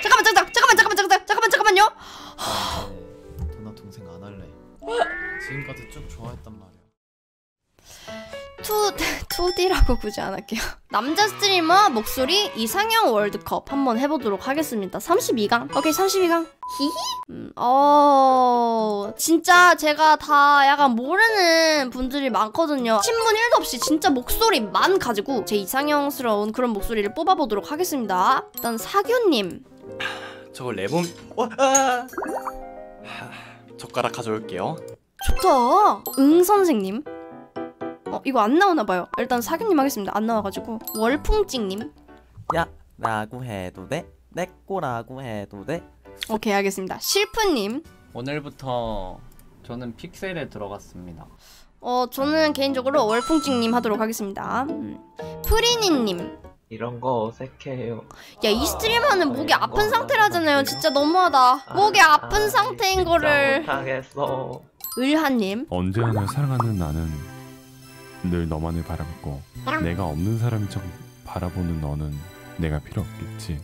잠깐만 잠깐만 잠깐 잠깐만 잠깐만 잠깐만 잠깐만 잠깐만요. 누나 동생 안 할래. 지금까지 쭉 좋아했단 말이야. 투 2D라고 굳이 안 할게요. 남자 스트리머 목소리 이상형 월드컵 한번 해보도록 하겠습니다. 32강. 오케이 32강. 히히. 음, 어 진짜 제가 다 약간 모르는 분들이 많거든요. 친분 1도 없이 진짜 목소리만 가지고 제 이상형스러운 그런 목소리를 뽑아보도록 하겠습니다. 일단 사규님. 저거 레몬. 어, 아! 하, 젓가락 가져올게요. 좋다. 응 선생님. 어 이거 안 나오나 봐요. 일단 사규님 하겠습니다. 안 나와가지고 월풍찡님. 야 라고 해도 돼? 내 거라고 해도 돼? 오케이 알겠습니다. 실프님. 오늘부터 저는 픽셀에 들어갔습니다. 어 저는 개인적으로 월풍찡님 하도록 하겠습니다. 음. 프리니님. 이런 거 어색해요. 야 이 스트리머는 목이 아픈 상태라잖아요. 진짜 너무하다. 목이 아픈 상태인 거를. 못하겠어. 을하님. 언제나 널 사랑하는 나는 늘 너만을 바라봤고 내가 없는 사람인 척 바라보는 너는 내가 필요 없겠지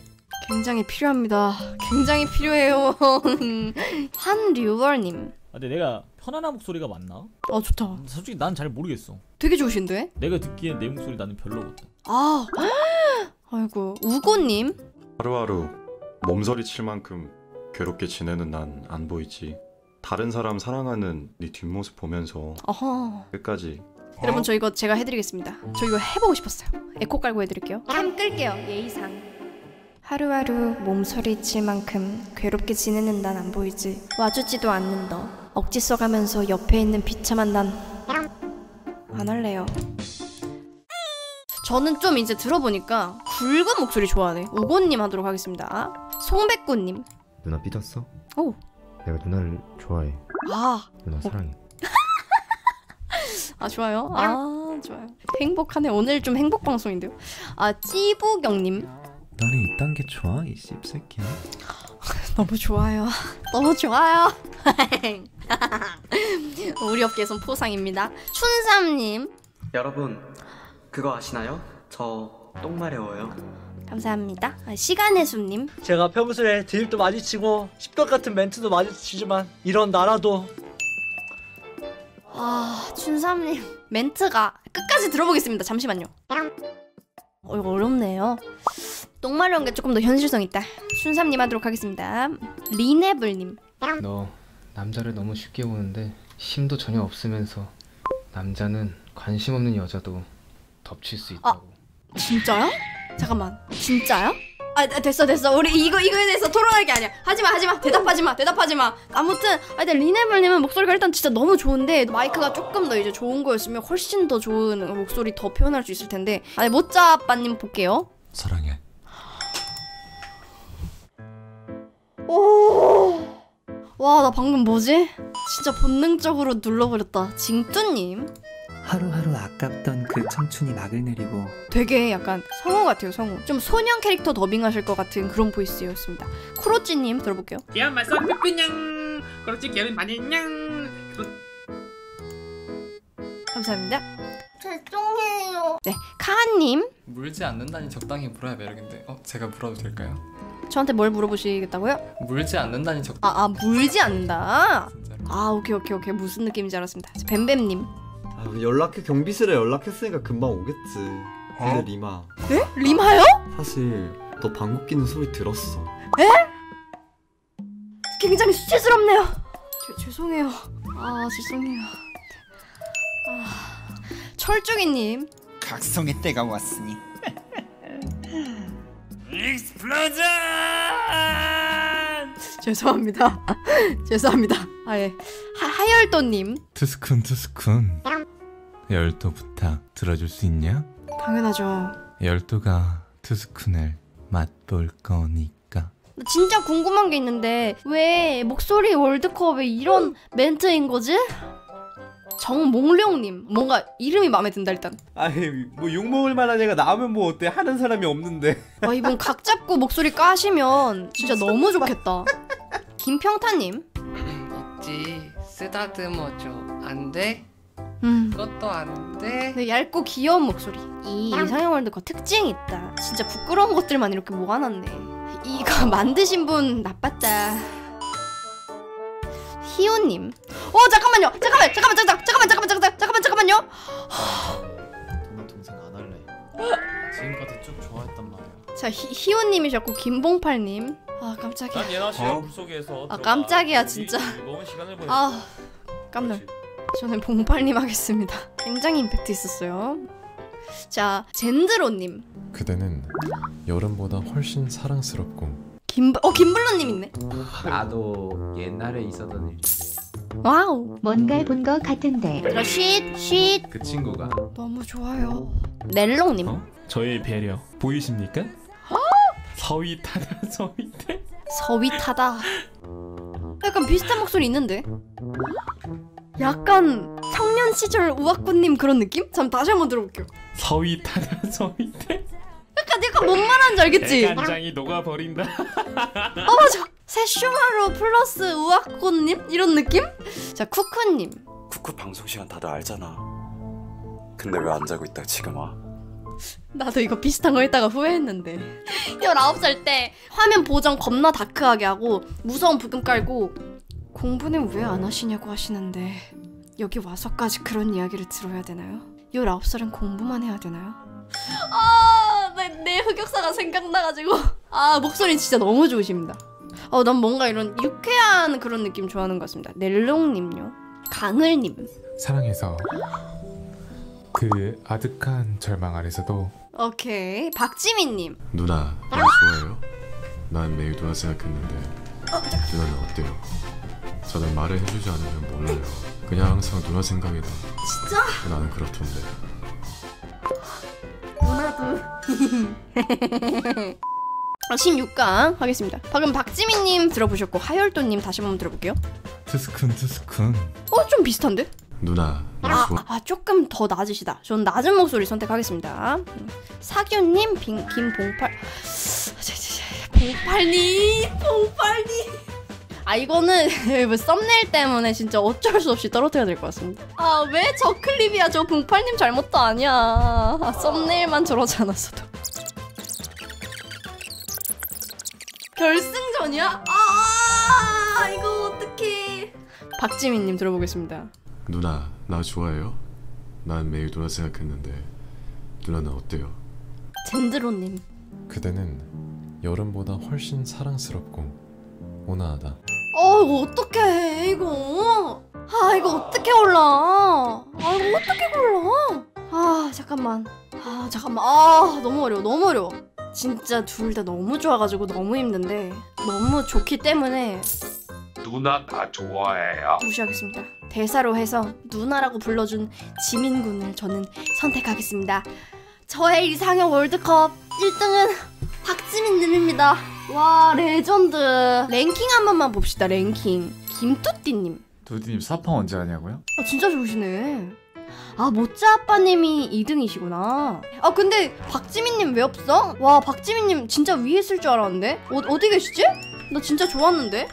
굉장히 필요합니다. 굉장히 필요해요. 한류월님. 아, 근데 내가 편안한 목소리가 맞나? 어 좋다. 솔직히 난 잘 모르겠어. 되게 좋으신데? 내가 듣기엔 내 목소리 나는 별로거든. 아. 아이고 우고님. 하루하루 몸서리 칠 만큼 괴롭게 지내는 난 안 보이지. 다른 사람 사랑하는 네 뒷모습 보면서 어허. 끝까지 여러분 저 이거 제가 해드리겠습니다. 저 이거 해보고 싶었어요. 에코 깔고 해드릴게요. 캠 끌게요. 예의상. 하루하루 몸서리 칠 만큼 괴롭게 지내는 난 안 보이지. 와주지도 않는 너. 억지 써가면서 옆에 있는 비참한 난. 안 할래요. 저는 좀 이제 들어보니까 굵은 목소리 좋아하네. 우고님 하도록 하겠습니다. 송백구님. 누나 삐졌어? 오. 내가 누나를 좋아해. 아, 누나 사랑해. 아 좋아요. 아 좋아요. 행복하네. 오늘 좀 행복 방송인데요. 아 찌부경님. 나는 이딴 게 좋아 이 씹새끼야. 너무 좋아요. 너무 좋아요. 우리 업계에선 포상입니다. 춘삼님 여러분, 그거 아시나요? 저 똥 마려워요. 감사합니다. 아, 시간의 숲님 제가 평소에 드립도 많이 치고 십덕 같은 멘트도 많이 치지만 이런 나라도 아 춘삼님 멘트가 끝까지 들어보겠습니다. 잠시만요. 어 이거 어렵네요. 똥마려운 게 조금 더 현실성 있다. 춘삼님 하도록 하겠습니다. 리네블님 너 남자를 너무 쉽게 보는데 힘도 전혀 없으면서 남자는 관심 없는 여자도 덮칠 수 있다고. 진짜요? 잠깐만 진짜요? 아 됐어 됐어. 우리 이거 이거에 대해서 토론할 게 아니야. 하지마 하지마. 대답하지마 대답하지마. 아무튼 아 근데 리네블님은 목소리가 일단 진짜 너무 좋은데 마이크가 조금 더 이제 좋은 거였으면 훨씬 더 좋은 목소리 더 표현할 수 있을 텐데. 아니 모짜빠님 볼게요. 사랑해. 와나 방금 뭐지? 진짜 본능적으로 눌러버렸다. 징뚜님 하루하루 아깝던 그 청춘이 막을 내리고 되게 약간 성우 같아요 성우. 좀 소년 캐릭터 더빙하실 것 같은 그런 보이스였습니다. 쿠로찌님 들어볼게요. 야 말싸 삐삐냥. 그렇지 개는 마냥냥. 감사합니다. 죄송해요. 네 카한님. 물지 않는다니 적당히 물어야 매력인데. 어? 제가 물어도 될까요? 저한테 뭘 물어보시겠다고요? 물지 않는다니 적... 아, 아 물지 않는다. 아 오케이 오케이 오케이. 무슨 느낌인지 알았습니다. 뱀뱀님 아, 연락해 경비실에 연락했으니까 금방 오겠지. 근데 리마. 네? 리마요? 사실 너 방귀 뀌는 소리 들었어. 에? 굉장히 수치스럽네요. 죄, 죄송해요. 아 죄송해요. 아, 철쭉이님. 각성의 때가 왔으니. explosion 죄송합니다. 죄송합니다. 아예 하열도님. 트스쿤 트스쿤 열도 부탁 들어줄 수 있냐? 당연하죠. 열도가 트스쿤을 맛볼 거니까 진짜 궁금한 게 있는데 왜 목소리 월드컵에 이런 멘트인 거지? 정몽룡님 뭔가 이름이 마음에 든다 일단 아니 뭐 욕먹을 만한 애가 나오면 뭐 어때 하는 사람이 없는데 와 이분 각 잡고 목소리 까시면 진짜 너무 좋겠다 김평타님 있지 쓰다듬어줘 안 돼? 음. 그것도 안 돼? 네, 얇고 귀여운 목소리 이 이상형 월드컵 특징이 있다 진짜 부끄러운 것들만 이렇게 모아놨네 이거 만드신 분 나빴다. 희호님. 어 잠깐만요. 잠깐만 잠깐만 잠깐 잠깐만 잠깐만 잠깐 잠깐만 잠깐만요. 누나 동생 안 할래. 지금까지 쭉 좋아했단 말이야. 자 희, 희호님이셨고 김봉팔님. 아 깜짝이야. 난 예나 씨와 어? 물속에서 아 깜짝이야 진짜. 즐거운 시간을. 아 깜놀. 저는 봉팔님 하겠습니다. 굉장히 임팩트 있었어요. 자 젠드로님. 그대는 여름보다 훨씬 사랑스럽고 김, 어 김블루님 있네. 나도 옛날에 있었던 일. wow. 뭔가 본 것 같은데. 자 쉿, 쉿. 그 친구가 너무 좋아요. 넬롱님. 저의 배려 보이십니까? sweet하다 sweet해 sweet하다. 약간 비슷한 목소리 있는데. 약간 청년 시절 우악구님 그런 느낌? 잠 다시 한번 들어볼게요. sweet하다 sweet해 약간 약간 뭔 말하는지 알겠지? 대간장이 녹아버린다 어 맞아. 세슈마루 플러스 우악구님 이런 느낌? 자 쿠쿠님. 쿠쿠 방송 시간 다들 알잖아. 근데 왜 안 자고 있다 지금 와? 나도 이거 비슷한 거 했다가 후회했는데 19살 때 화면 보정 겁나 다크하게 하고 무서운 부금 깔고 공부는 왜 안 하시냐고 하시는데 여기 와서까지 그런 이야기를 들어야 되나요? 19살은 공부만 해야 되나요? 아, 내, 내 흑역사가 생각나가지고 아 목소리 진짜 너무 좋으십니다 어, 난 뭔가 이런 유쾌한 그런 느낌 좋아하는 것 같습니다 넬롱님요 강을님 사랑해서 그 아득한 절망 아래서도 오케이 박지민님 누나 나 좋아해요? 난 매일 누나 생각했는데 누나는 어때요? 저는 말을 해주지 않으면 몰라요. 그냥 항상 누나 생각이 나. 진짜? 나는 그렇던데. 누나도. 16강 하겠습니다. 방금 박지민님 들어보셨고 하열도님 다시 한번 들어볼게요. 트스쿤 트스쿤 어좀 비슷한데? 누나 나 아, 아? 조금 더 낮으시다. 전 낮은 목소리 선택하겠습니다. 음. 사규님 빈, 김봉팔. 아, 봉팔님 봉팔님 아 이거는 뭐 썸네일 때문에 진짜 어쩔 수 없이 떨어뜨려야 될 것 같습니다. 아 왜 저 클립이야? 저 봉팔님 잘못도 아니야. 아, 썸네일만 저러지 않았어도. 결승전이야? 아 이거 어떡해. 박지민님 들어보겠습니다. 누나 나 좋아해요? 난 매일 누나 생각했는데 누나는 어때요? 젠드로님. 그대는 여름보다 훨씬 사랑스럽고 온화하다 어 이거 어떡해 이거? 아 이거 어떻게 올라? 아 이거 어떻게 골라? 아 잠깐만. 아 잠깐만. 아 너무 어려워 너무 어려워. 진짜 둘 다 너무 좋아가지고 너무 힘든데 너무 좋기 때문에 누나 나 좋아해요. 무시하겠습니다. 대사로 해서 누나라고 불러준 지민군을 저는 선택하겠습니다. 저의 이상형 월드컵 1등은 박지민님입니다 와 레전드. 랭킹 한 번만 봅시다 랭킹. 김뚜띠님. 도디님 사파 언제 하냐고요? 아 진짜 좋으시네. 아 모짜 아빠님이 2등이시구나. 아 근데 박지민님 왜 없어? 와 박지민님 진짜 위에 있을 줄 알았는데? 어, 어디 계시지? 나 진짜 좋았는데